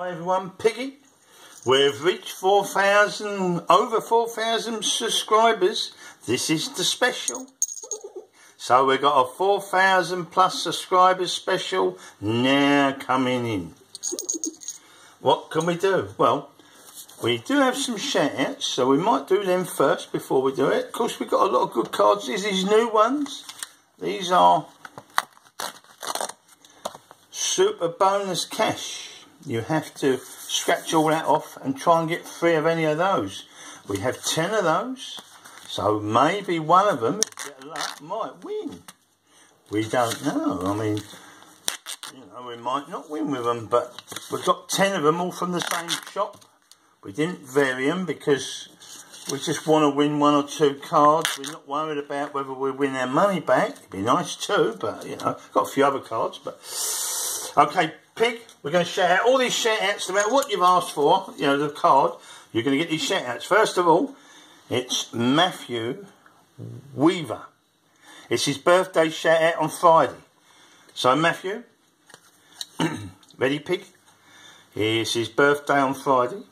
Hi everyone, Piggy. We've reached 4,000, over 4,000 subscribers. This is the special. So we've got a 4,000 plus subscribers special now coming in. What can we do? Well, we do have some shout outs, so we might do them first before we do it. Of course, we've got a lot of good cards. These are new ones. These are super bonus cash you have to scratch all that off and try and get free of any of those. We have ten of those, so maybe one of them, luck, might win. We don't know. I mean, you know, we might not win with them, but we've got ten of them all from the same shop. We didn't vary them because we just want to win one or two cards. We're not worried about whether we win our money back. It'd be nice too, but you know, got a few other cards. But okay, We're going to shout out all these shout outs, no matter what you've asked for, you know, the card, you're going to get these shout outs. First of all, it's Matthew Weaver. It's his birthday shout out on Friday. So, Matthew, ready, Pig? It's his birthday on Friday.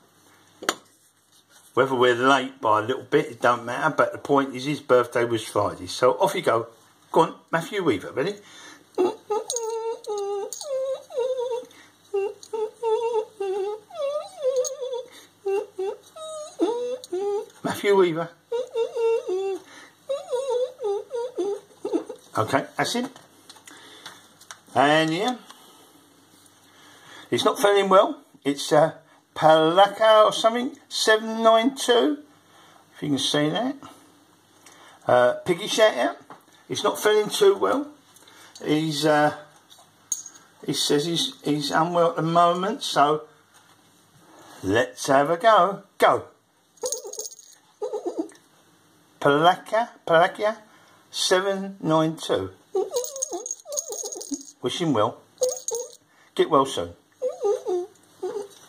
Whether we're late by a little bit, it don't matter, but the point is his birthday was Friday. So off you go. Go on, Matthew Weaver, ready? Okay, that's him. And yeah, he's not feeling well. It's uh, Palaka or something, 792, if you can see that. Uh, Piggy shout out. He's not feeling too well. He's uh, he says he's he's unwell at the moment, so let's have a go. Go. Palaka, Palakia 792. Wish him well. Get well soon.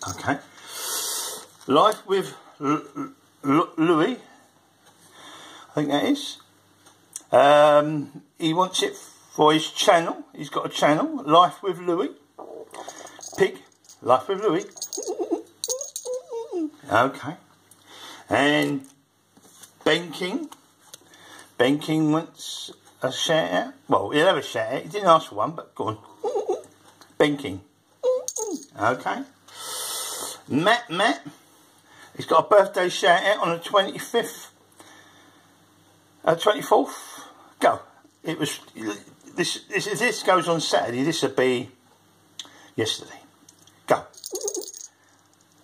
Okay. Life with L L Louis. I think that is. Um, he wants it for his channel. He's got a channel, Life with Louis. Pig, Life with Louis. Okay. And Ben King. Wants a out. Well, he'll have a. He didn't ask for one, but go on. banking. Okay. Matt Matt. He's got a birthday shout out on the 25th. Uh, 24th. Go. It was. This, this, this goes on Saturday. This would be yesterday. Go.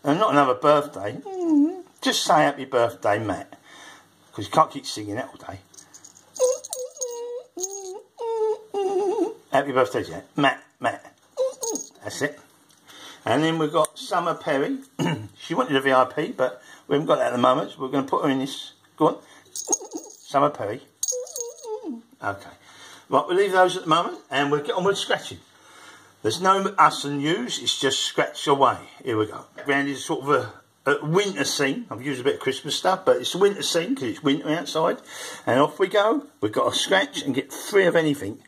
And not another birthday. Just say happy birthday, Matt. Because you can't keep singing that all day. Happy birthday, Jack. Matt, Matt. That's it. And then we've got Summer Perry. she wanted a VIP, but we haven't got that at the moment, so we're going to put her in this. Go on. Summer Perry. Okay. Right, we'll leave those at the moment, and we'll get on with scratching. There's no us and yous, it's just scratch away. Here we go. Is sort of a a winter scene. I've used a bit of Christmas stuff, but it's a winter scene because it's winter outside. And off we go. We've got to scratch and get free of anything.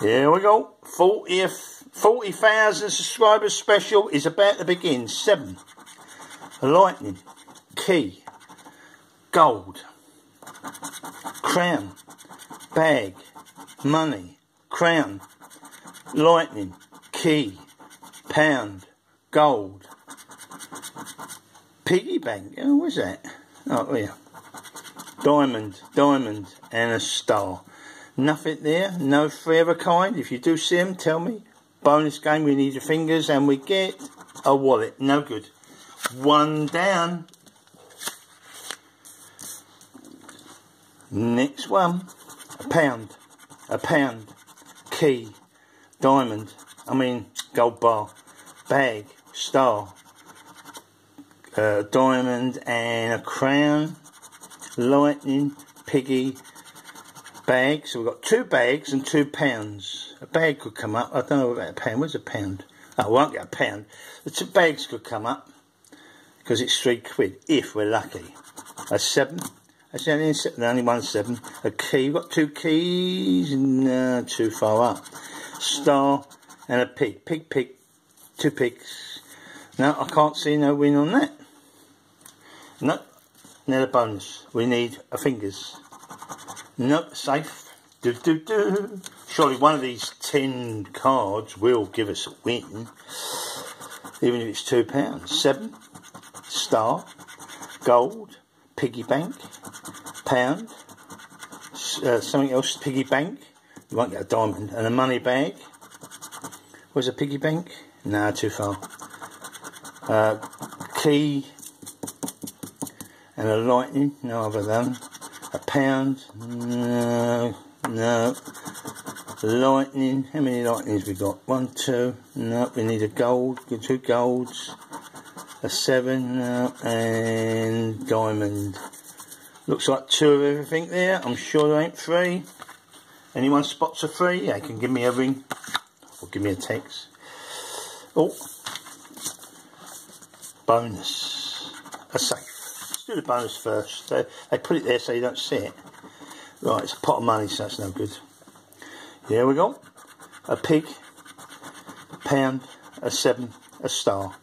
Here we go. 40,000 40, subscribers special is about to begin. Seven. Lightning. Key. Gold. Crown. Bag. Money. Crown. Lightning. Key. Pound. Gold piggy bank. Oh, was that? Oh, yeah. Diamond, diamond, and a star. Nothing there, no free of a kind. If you do see them, tell me. Bonus game, we need your fingers, and we get a wallet. No good. One down. Next one. A pound. A pound. Key. Diamond. I mean, gold bar. Bag. Star a diamond and a crown, lightning, piggy, bag. So we've got two bags and two pounds. A bag could come up. I don't know about a pound. Where's a pound? Oh, I won't get a pound. The two bags could come up because it's three quid if we're lucky. A seven. That's only, only one seven. A key. We've got two keys. No, uh, too far up. Star and a pig. Pig, pig. Two pigs. No, I can't see no win on that. No, now the bonus. We need a fingers. No, safe. Do do do. Surely one of these ten cards will give us a win. Even if it's two pounds. Seven. Star. Gold. Piggy bank. Pound. Uh, something else. Piggy bank. You won't get a diamond. And a money bag. Where's a piggy bank? Nah, too far. Uh, key and a lightning, no other than a pound, no, no, lightning, how many lightnings we got? One, two, no, we need a gold, two golds, a seven, no, and diamond. Looks like two of everything there, I'm sure there ain't three. Anyone spots a three? Yeah, can give me a ring, or give me a text. Oh, bonus, a safe. Do the bonus first. They, they put it there so you don't see it. Right, it's a pot of money, so that's no good. Here we go. A pig, a pound, a seven, a star.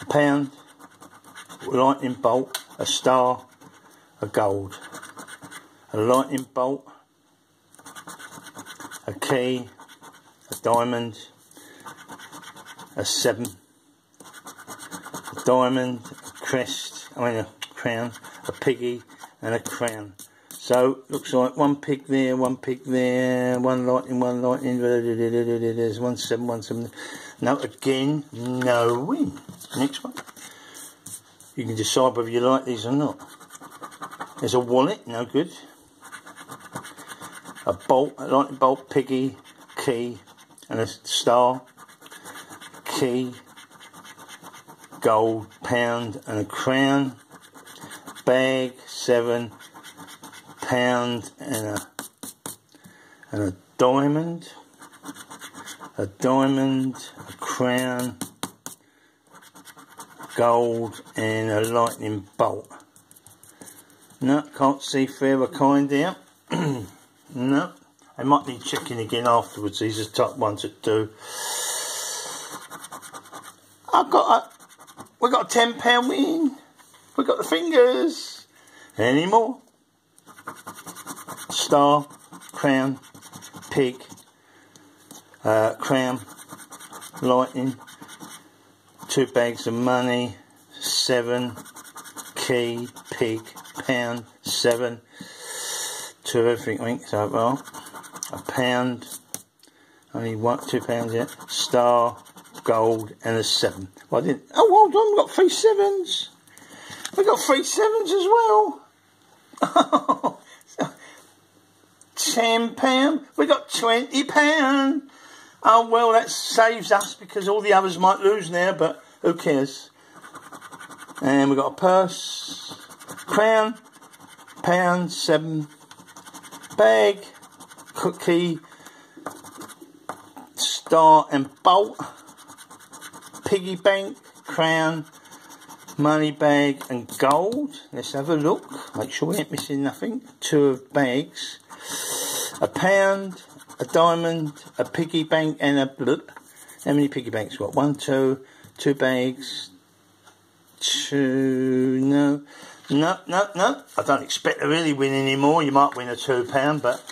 A pound, lightning bolt, a star, a gold. A lightning bolt, a key, a diamond, a seven, a diamond, a crest, I mean a a piggy and a crown. So looks like one pig there, one pig there, one lightning, one lightning, there's one seven, one seven. No, again, no win. Next one. You can decide whether you like these or not. There's a wallet, no good. A bolt, a lightning bolt, piggy, key, and a star, key, gold pound and a crown bag seven pound and a and a diamond a diamond a crown gold and a lightning bolt. No can't see fairer kind there no I might need checking again afterwards. These are top ones that do. I've got a we got a £10 win. We got the fingers. Any more? Star, crown, pig, uh, crown, lightning, two bags of money, seven, key, pig, pound, seven, two of everything, so well, a pound, only one, two pounds yet, star, gold, and a seven. Well, I didn't. Oh, well done. We got three sevens. Got three sevens as well. Ten pound. We got twenty pound. Oh well, that saves us because all the others might lose now, but who cares? And we got a purse, crown, pound, seven, bag, cookie, star, and bolt piggy bank, crown, money bag and gold. Let's have a look. Make sure we ain't missing nothing. Two of bags. A pound, a diamond, a piggy bank and a bloop. How many piggy banks got? One, two, two bags. Two, no. No, no, no. I don't expect to really win anymore. You might win a two pound, but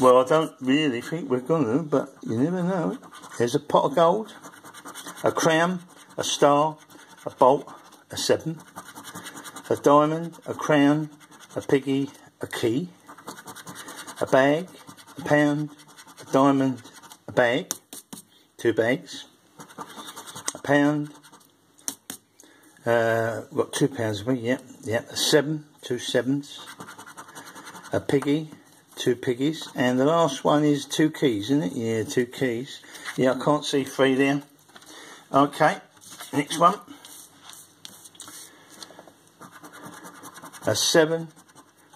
well, I don't really think we're going to, but you never know. There's a pot of gold a crown, a star, a bolt, a seven, a diamond, a crown, a piggy, a key, a bag, a pound, a diamond, a bag, two bags, a pound, uh, got two pounds of yeah, yeah, a seven, two sevens, a piggy, two piggies, and the last one is two keys, isn't it? Yeah, two keys. Yeah, I can't see three there. Okay, next one. A seven.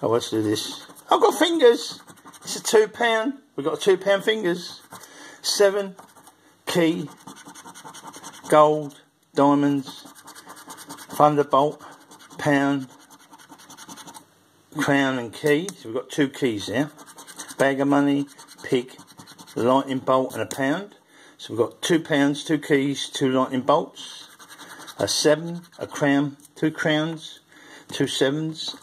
Oh, let's do this. I've got fingers. It's a two pound. We've got two pound fingers. Seven. Key. Gold. Diamonds. Thunderbolt. Pound. Crown and key. So we've got two keys there. Bag of money. Pig. Lightning bolt and a pound. So we've got two pounds, two keys, two lightning bolts, a seven, a crown, two crowns, two sevens,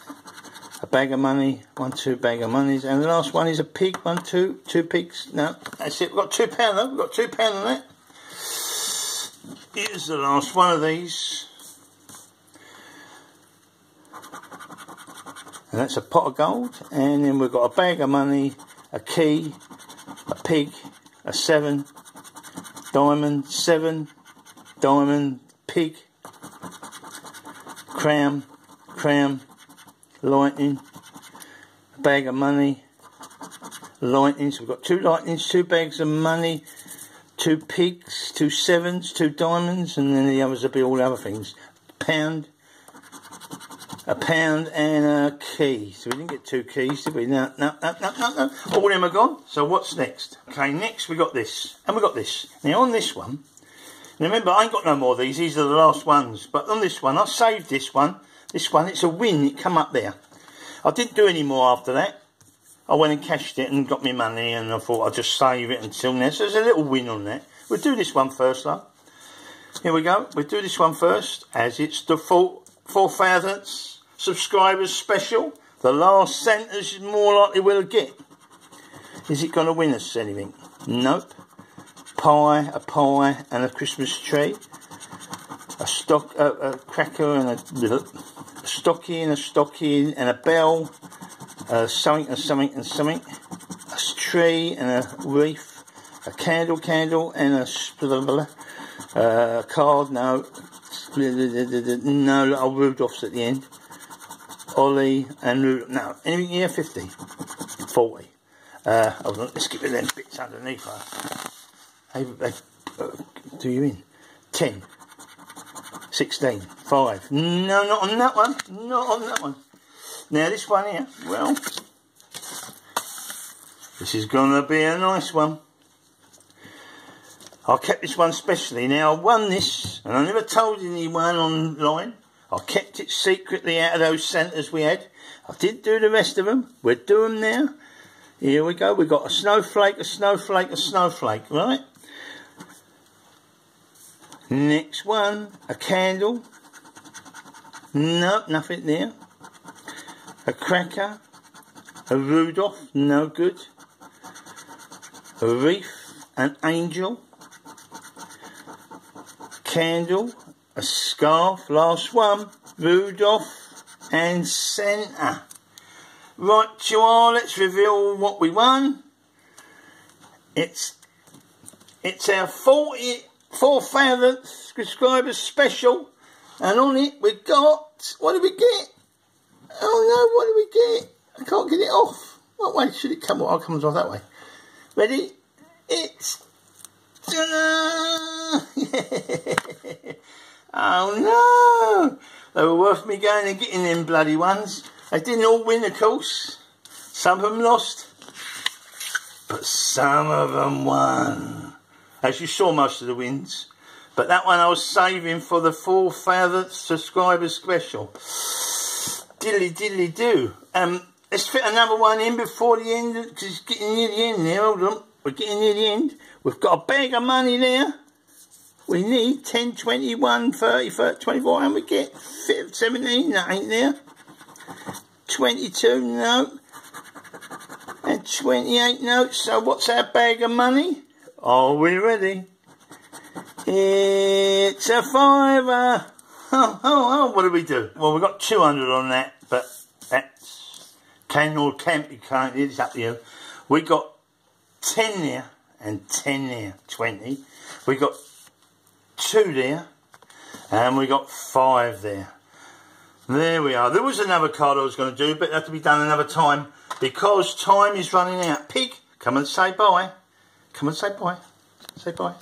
a bag of money, one, two bag of monies, and the last one is a pig, one, two, two pigs. No, that's it. We've got two pound though. We've got two pound on that. Here's the last one of these. And that's a pot of gold. And then we've got a bag of money, a key, a pig, a seven, diamond, seven, diamond, pig, crown, crown, lightning, bag of money, lightning. So we've got two lightnings, two bags of money, two pigs, two sevens, two diamonds, and then the others will be all other things. Pound, a pound and a key. So we didn't get two keys, did we? No, no, no, no, no, no. All them are gone. So what's next? Okay, next we got this. And we got this. Now on this one, remember I ain't got no more of these. These are the last ones. But on this one, I saved this one. This one, it's a win. It come up there. I didn't do any more after that. I went and cashed it and got me money and I thought I'd just save it until now. So there's a little win on that. We'll do this one first though. Here we go. We'll do this one first as it's the four, four subscribers special. The last sentence is more likely we'll get. Is it going to win us anything? Nope. Pie, a pie, and a Christmas tree. A stock, a, a cracker, and a, a stocky, and a stocky, and a bell. Uh, something, and something, and something. A tree, and a wreath. A candle, candle, and a uh, card. No, no, little Rudolph's at the end. Ollie and now anything here 50 40 uh, on, let's get rid of them bits underneath uh, do you in 10 16 5 no not on that one not on that one now this one here well this is gonna be a nice one I kept this one specially now I won this and I never told anyone online I kept it secretly out of those centres we had. I didn't do the rest of them. We're doing them now. Here we go. We've got a snowflake, a snowflake, a snowflake, right? Next one, a candle. Nope, nothing there. A cracker. A Rudolph, no good. A wreath, an angel. Candle, a scarf, last one, Rudolph and Santa. Right, you all, let's reveal what we won. It's it's our 44,000th subscribers special, and on it we got, what did we get? Oh no, what did we get? I can't get it off. What way should it come off? Oh, it comes off that way. Ready? It's... Oh no! They were worth me going and getting them bloody ones. They didn't all win, of course. Some of them lost. But some of them won. As you saw most of the wins. But that one I was saving for the 4,000th subscriber special. Diddly diddly do. Um, let's fit another one in before the end, because it's getting near the end now. Hold on. We're getting near the end. We've got a bag of money there. We need 10, 21, 30, 30 24, and we get 17, that ain't there. 22, no. And 28 notes, so what's our bag of money? Are we ready? It's a fiver. Oh, oh, oh, what do we do? Well, we've got 200 on that, but that's 10 or can't be counted, it's up to you. We got 10 there and 10 there, 20. We got two there, and we got five there. There we are. There was another card I was going to do, but it had to be done another time because time is running out. Pig, come and say bye. Come and say bye. Say bye.